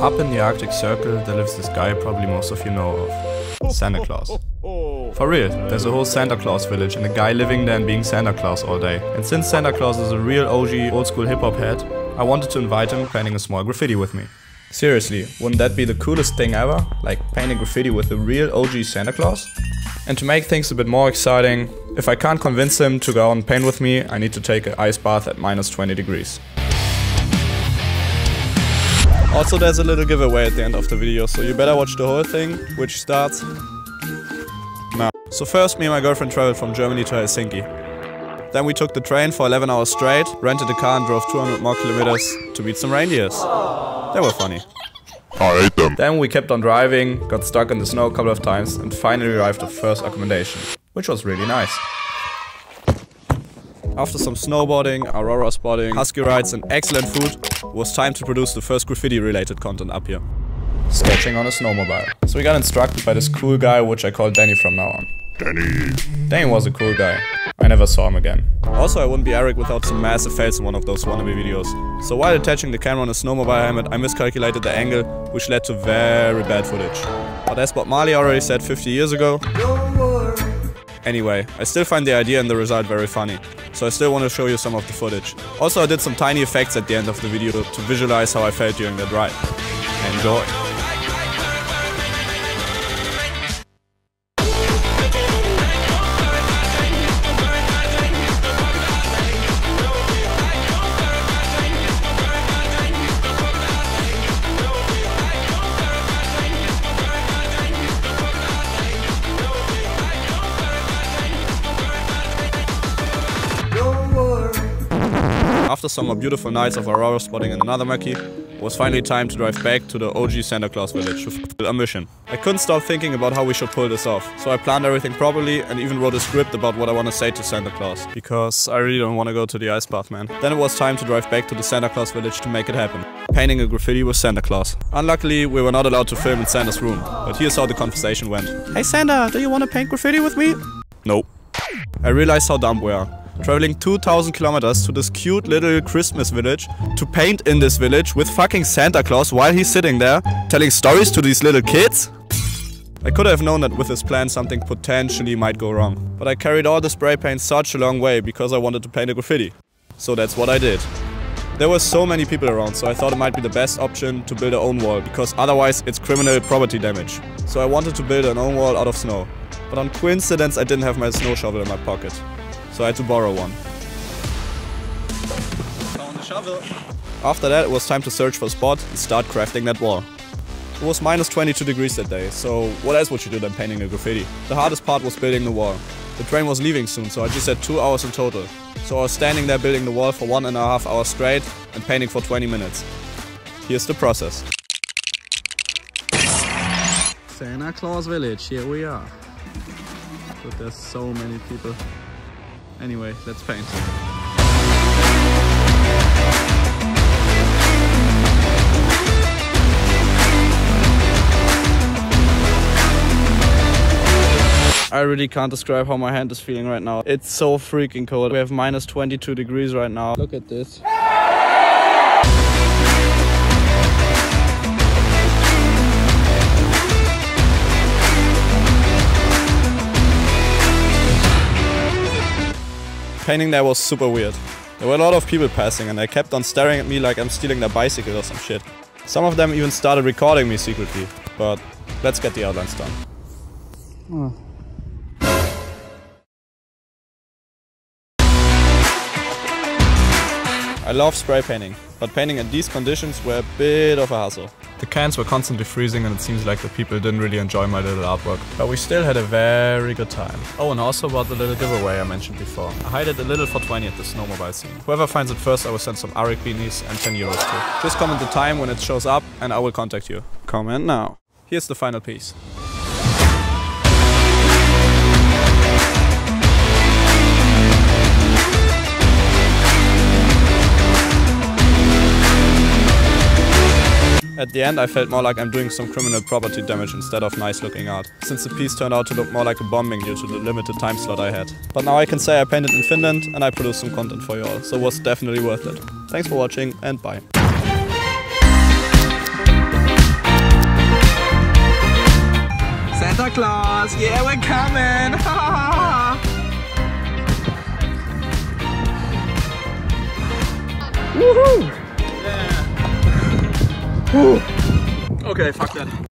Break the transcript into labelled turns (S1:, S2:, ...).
S1: Up in the Arctic Circle, there lives this guy probably most of you know of. Santa Claus. For real, there's a whole Santa Claus village and a guy living there and being Santa Claus all day. And since Santa Claus is a real OG old school hip hop head, I wanted to invite him painting a small graffiti with me. Seriously, wouldn't that be the coolest thing ever? Like painting graffiti with a real OG Santa Claus? And to make things a bit more exciting, if I can't convince him to go out and paint with me, I need to take an ice bath at minus 20 degrees. Also there's a little giveaway at the end of the video, so you better watch the whole thing, which starts now. So first me and my girlfriend traveled from Germany to Helsinki. Then we took the train for 11 hours straight, rented a car and drove 200 more kilometers to meet some reindeers. They were funny.
S2: I ate them.
S1: Then we kept on driving, got stuck in the snow a couple of times and finally arrived at first accommodation, which was really nice. After some snowboarding, aurora spotting, husky rides and excellent food, it was time to produce the first graffiti related content up here. Sketching on a snowmobile. So we got instructed by this cool guy which I call Danny from now on.
S2: Danny.
S1: Danny was a cool guy. I never saw him again. Also, I wouldn't be Eric without some massive fails in one of those wannabe videos. So while attaching the camera on a snowmobile helmet, I miscalculated the angle, which led to very bad footage. But as Bob Marley already said 50 years ago, Anyway, I still find the idea and the result very funny, so I still want to show you some of the footage. Also I did some tiny effects at the end of the video to visualize how I felt during that ride. Enjoy! After some more beautiful nights of aurora spotting in another mökki, it was finally time to drive back to the OG Santa Claus village to fulfill our mission. I couldn't stop thinking about how we should pull this off, so I planned everything properly and even wrote a script about what I want to say to Santa Claus. Because I really don't want to go to the ice bath, man. Then it was time to drive back to the Santa Claus village to make it happen. Painting a graffiti with Santa Claus. Unluckily, we were not allowed to film in Santa's room, but here's how the conversation went. Hey Santa, do you want to paint graffiti with me? Nope. I realized how dumb we are traveling 2000 kilometers to this cute little Christmas village to paint in this village with fucking Santa Claus while he's sitting there telling stories to these little kids? I could have known that with this plan something potentially might go wrong, but I carried all the spray paint such a long way because I wanted to paint a graffiti. So that's what I did. There were so many people around, so I thought it might be the best option to build our own wall, because otherwise it's criminal property damage. So I wanted to build an own wall out of snow. But on coincidence I didn't have my snow shovel in my pocket so I had to borrow one. Found shovel. After that it was time to search for a spot and start crafting that wall. It was minus 22 degrees that day, so what else would you do than painting a graffiti? The hardest part was building the wall. The train was leaving soon, so I just had two hours in total. So I was standing there building the wall for one and a half hours straight and painting for 20 minutes. Here's the process.
S3: Santa Claus Village, here we are. But there's so many people. Anyway, let's paint. I really can't describe how my hand is feeling right now. It's so freaking cold. We have minus 22 degrees right now. Look at this.
S1: Painting there was super weird. There were a lot of people passing and they kept on staring at me like I'm stealing their bicycle or some shit. Some of them even started recording me secretly, but let's get the outlines done. Oh. I love spray painting, but painting in these conditions were a bit of a hassle. The cans were constantly freezing and it seems like the people didn't really enjoy my little artwork. But we still had a very good time. Oh, and also about the little giveaway I mentioned before. I hid it a little for 20 at the snowmobile scene. Whoever finds it first, I will send some Arik beanies and 10 euros to. Just comment the time when it shows up and I will contact you. Comment now. Here's the final piece. At the end I felt more like I'm doing some criminal property damage instead of nice looking art, since the piece turned out to look more like a bombing due to the limited time slot I had. But now I can say I painted in Finland and I produced some content for you all, so it was definitely worth it. Thanks for watching and bye.
S3: Santa Claus, yeah we're coming! Woohoo! Okay, fuck that.